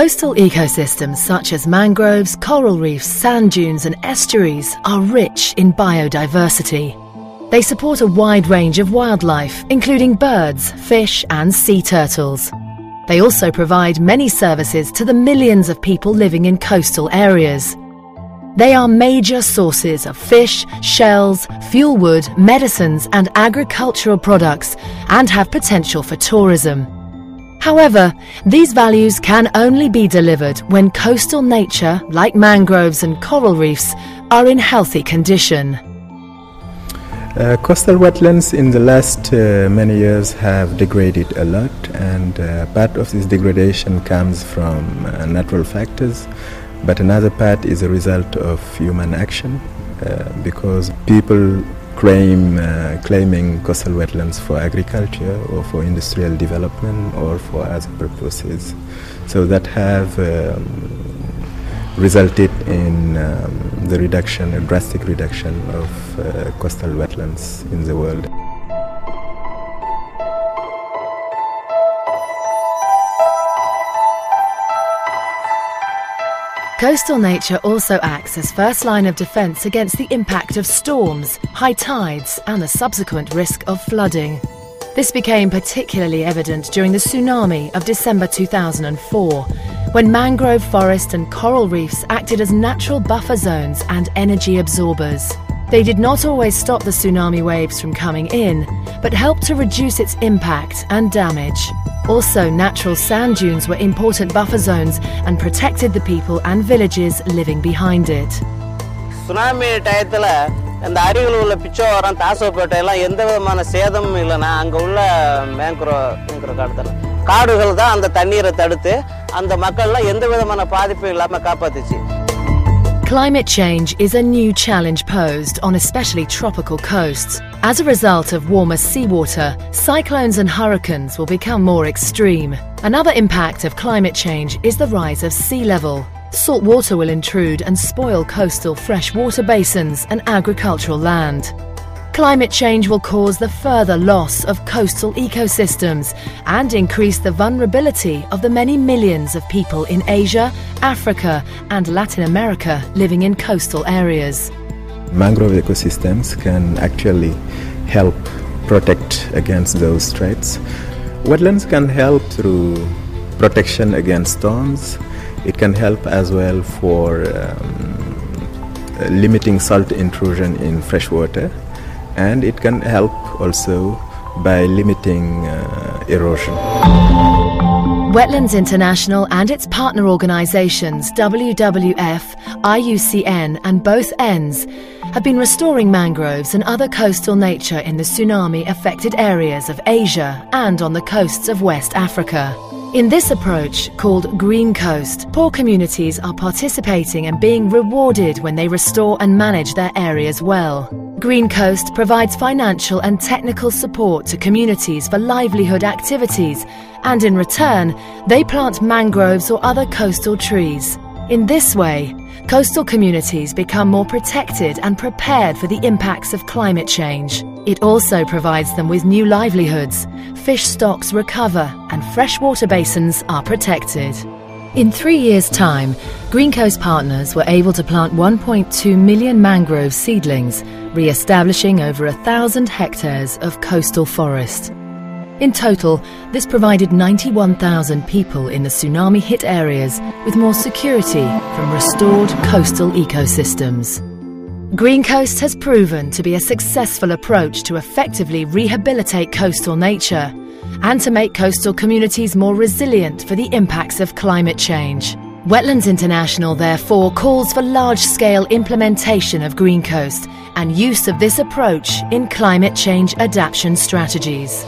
Coastal ecosystems such as mangroves, coral reefs, sand dunes, and estuaries are rich in biodiversity. They support a wide range of wildlife, including birds, fish, and sea turtles. They also provide many services to the millions of people living in coastal areas. They are major sources of fish, shells, fuel wood, medicines, and agricultural products and have potential for tourism. However, these values can only be delivered when coastal nature, like mangroves and coral reefs, are in healthy condition. Uh, coastal wetlands in the last uh, many years have degraded a lot, and uh, part of this degradation comes from uh, natural factors, but another part is a result of human action uh, because people claim uh, claiming coastal wetlands for agriculture or for industrial development or for other purposes. So that have um, resulted in um, the reduction, a drastic reduction of uh, coastal wetlands in the world. Coastal nature also acts as first line of defence against the impact of storms, high tides, and the subsequent risk of flooding. This became particularly evident during the tsunami of December 2004, when mangrove forest and coral reefs acted as natural buffer zones and energy absorbers. They did not always stop the tsunami waves from coming in, but helped to reduce its impact and damage. Also, natural sand dunes were important buffer zones and protected the people and villages living behind it. Tsunami டயத்தில் இந்த அருகில் உள்ள பிச்சோவரம் தாசோப்பேட்டை எல்லாம் எந்த விதமான சேதமும் இல்லைன்னா அங்கே உள்ள மேங்க்ரோங்கிற காலத்தில் காடுகள் தான் அந்த தண்ணீரை தடுத்து அந்த மக்கள்லாம் எந்த விதமான பாதிப்பும் இல்லாமல் காப்பாத்துச்சு Climate change is a new challenge posed on especially tropical coasts. As a result of warmer seawater, cyclones and hurricanes will become more extreme. Another impact of climate change is the rise of sea level. Salt water will intrude and spoil coastal freshwater basins and agricultural land. Climate change will cause the further loss of coastal ecosystems and increase the vulnerability of the many millions of people in Asia, Africa, and Latin America living in coastal areas. Mangrove ecosystems can actually help protect against those threats. Wetlands can help through protection against storms. It can help as well for um, limiting salt intrusion in freshwater and it can help also by limiting uh, erosion. Wetlands International and its partner organisations WWF, IUCN, and Both ENDS have been restoring mangroves and other coastal nature in the tsunami affected areas of Asia and on the coasts of West Africa. In this approach, called Green Coast, poor communities are participating and being rewarded when they restore and manage their areas well. Green Coast provides financial and technical support to communities for livelihood activities, and in return, they plant mangroves or other coastal trees. In this way, coastal communities become more protected and prepared for the impacts of climate change. It also provides them with new livelihoods, fish stocks recover, and freshwater basins are protected. In three years' time, Green Coast partners were able to plant 1.2 million mangrove seedlings, re establishing over a thousand hectares of coastal forest. In total, this provided 91,000 people in the tsunami hit areas with more security from restored coastal ecosystems. Green Coast has proven to be a successful approach to effectively rehabilitate coastal nature and to make coastal communities more resilient for the impacts of climate change. Wetlands International therefore calls for large-scale implementation of Green Coast and use of this approach in climate change adaptation strategies.